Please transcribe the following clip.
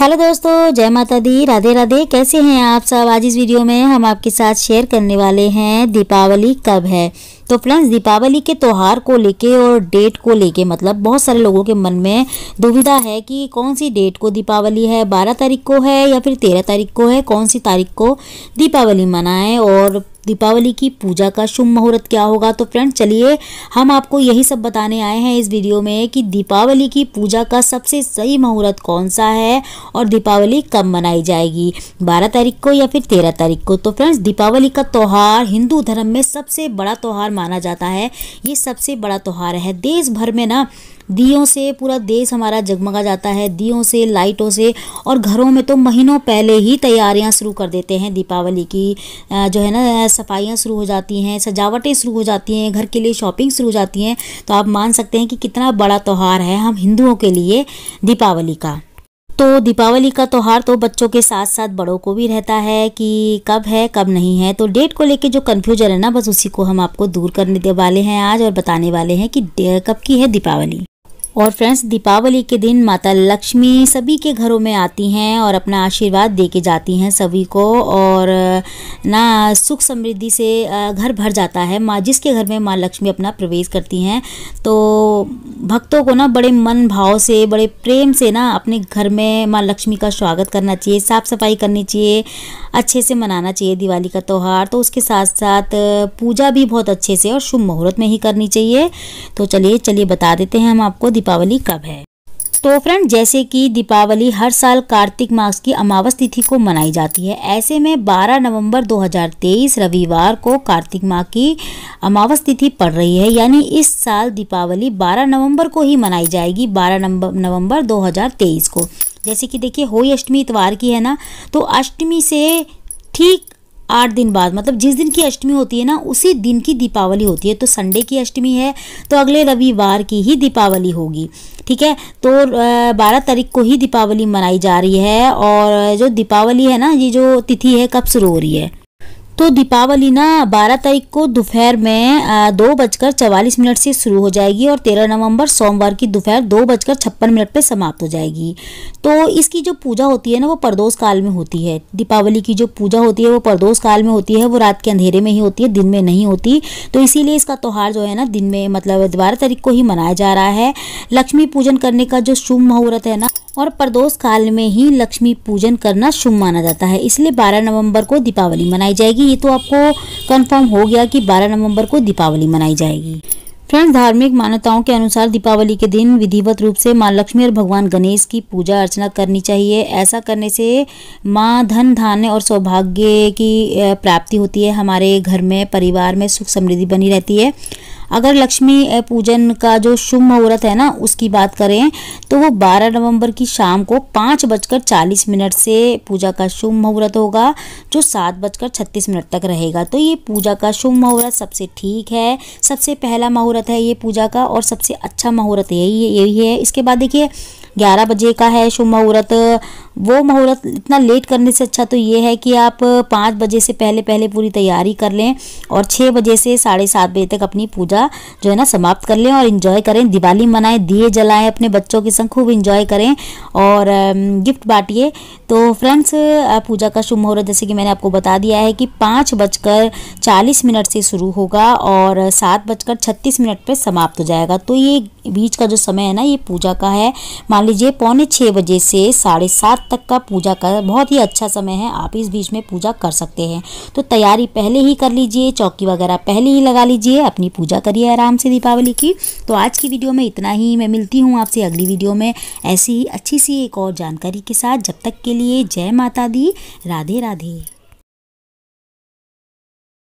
Hello दोस्तों, जय माता दी। राधे राधे, कैसे हैं आप सब? आज इस वीडियो में हम आपके साथ शेयर करने वाले हैं दीपावली कब है? तो फ्रेंड्स दीपावली के त्यौहार को लेके और डेट को लेके मतलब बहुत सारे लोगों के मन में दुविधा है कि कौन सी डेट को दीपावली है? बारह तारीख को है या फिर तेरह तारीख को है? कौन सी तारीख को दीपावली मनाएँ? और दीपावली की पूजा का शुभ मुहूर्त क्या होगा? तो फ्रेंड चलिए, हम आपको यही सब बताने आए हैं इस वीडियो में कि दीपावली की पूजा का सबसे सही मुहूर्त कौन सा है और दीपावली कब मनाई जाएगी? 12 तारीख को या फिर 13 तारीख को? तो फ्रेंड्स दीपावली का त्यौहार हिंदू धर्म में सबसे बड़ा त्यौहार माना जाता है। ये सबसे बड़ा त्यौहार है। देश भर में ना, दियों से पूरा देश हमारा जगमगा जाता है। दियों से, लाइटों से और घरों में तो महीनों पहले ही तैयारियाँ शुरू कर देते हैं दीपावली की। जो है ना सफाइयाँ शुरू हो जाती हैं, सजावटें शुरू हो जाती हैं, घर के लिए शॉपिंग शुरू हो जाती हैं तो आप मान सकते हैं कि कितना बड़ा त्यौहार है हम हिंदुओं के लिए दीपावली का। तो दीपावली का त्यौहार तो बच्चों के साथ साथ बड़ों को भी रहता है कि कब है, कब नहीं है तो डेट को लेके जो कन्फ्यूज़न है ना, बस उसी को हम आपको दूर करने वाले हैं आज और बताने वाले हैं कि, कब की है दीपावली। और फ्रेंड्स, दीपावली के दिन माता लक्ष्मी सभी के घरों में आती हैं और अपना आशीर्वाद दे के जाती हैं सभी को और ना सुख समृद्धि से घर भर जाता है। माँ, जिसके घर में माँ लक्ष्मी अपना प्रवेश करती हैं तो भक्तों को ना बड़े मन भाव से, बड़े प्रेम से ना अपने घर में माँ लक्ष्मी का स्वागत करना चाहिए, साफ़ सफ़ाई करनी चाहिए, अच्छे से मनाना चाहिए दिवाली का त्यौहार। तो उसके साथ साथ पूजा भी बहुत अच्छे से और शुभ मुहूर्त में ही करनी चाहिए। तो चलिए चलिए बता देते हैं हम आपको दीपावली कब है? तो फ्रेंड, जैसे कि दीपावली हर साल कार्तिक मास की अमावस तिथि को मनाई जाती है, ऐसे में 12 नवंबर 2023 रविवार को कार्तिक माह की अमावस तिथि पड़ रही है, यानी इस साल दीपावली 12 नवंबर को ही मनाई जाएगी 12 नवंबर 2023 को। जैसे कि देखिए होई अष्टमी इतवार की है ना तो अष्टमी से ठीक आठ दिन बाद मतलब जिस दिन की अष्टमी होती है ना, उसी दिन की दीपावली होती है। तो संडे की अष्टमी है तो अगले रविवार की ही दीपावली होगी, ठीक है? तो बारह तारीख को ही दीपावली मनाई जा रही है और जो दीपावली है ना, ये जो तिथि है, कब शुरू हो रही है? तो दीपावली ना 12 तारीख को दोपहर में दो बजकर चवालीस मिनट से शुरू हो जाएगी और 13 नवंबर सोमवार की दोपहर दो बजकर छप्पन मिनट पे समाप्त हो जाएगी। तो इसकी जो पूजा होती है ना, वो प्रदोष काल में होती है। दीपावली की जो पूजा होती है, वो प्रदोष काल में होती है, वो रात के अंधेरे में ही होती है, दिन में नहीं होती। तो इसीलिए इसका त्यौहार जो है ना, दिन में मतलब बारह तारीख को ही मनाया जा रहा है। लक्ष्मी पूजन करने का जो शुभ मुहूर्त है ना और प्रदोष काल में ही लक्ष्मी पूजन करना शुभ माना जाता है। इसलिए 12 नवंबर को दीपावली मनाई जाएगी। ये तो आपको कंफर्म हो गया कि 12 नवंबर को दीपावली मनाई जाएगी। फ्रेंड्स, धार्मिक मान्यताओं के अनुसार दीपावली के दिन विधिवत रूप से माँ लक्ष्मी और भगवान गणेश की पूजा अर्चना करनी चाहिए। ऐसा करने से माँ धन, धान्य और सौभाग्य की प्राप्ति होती है। हमारे घर में, परिवार में सुख समृद्धि बनी रहती है। अगर लक्ष्मी पूजन का जो शुभ मुहूर्त है ना, उसकी बात करें तो वो 12 नवंबर की शाम को पाँच बजकर चालीस मिनट से पूजा का शुभ मुहूर्त होगा, जो सात बजकर छत्तीस मिनट तक रहेगा। तो ये पूजा का शुभ मुहूर्त सबसे ठीक है, सबसे पहला मुहूर्त है ये पूजा का, और सबसे अच्छा मुहूर्त यही है यही है। इसके बाद देखिए, ग्यारह बजे का है शुभ मुहूर्त, वो मुहूर्त इतना लेट करने से अच्छा तो ये है कि आप पाँच बजे से पहले पहले पूरी तैयारी कर लें, और छः बजे से साढ़े सात बजे तक अपनी पूजा जो है ना समाप्त कर लें और इन्जॉय करें। दिवाली मनाएँ, दिए जलाएँ अपने बच्चों के संग, खूब इन्जॉय करें। और गिफ्ट बांटिए। तो फ्रेंड्स पूजा का शुभ मुहूर्त, जैसे कि मैंने आपको बता दिया है कि पाँच बजकर चालीस मिनट से शुरू होगा और सात बजकर छत्तीस मिनट पर समाप्त हो जाएगा। तो ये बीच का जो समय है ना, ये पूजा का है। मान लीजिए पौने छः बजे से साढ़े सात तक का पूजा का बहुत ही अच्छा समय है। आप इस बीच में पूजा कर सकते हैं। तो तैयारी पहले ही कर लीजिए, चौकी वगैरह पहले ही लगा लीजिए, अपनी पूजा करिए आराम से दीपावली की। तो आज की वीडियो में इतना ही। मैं मिलती हूँ आपसे अगली वीडियो में। ऐसी ही अच्छी सी एक और जानकारी के साथ। जब तक के लिए जय माता दी। राधे राधे।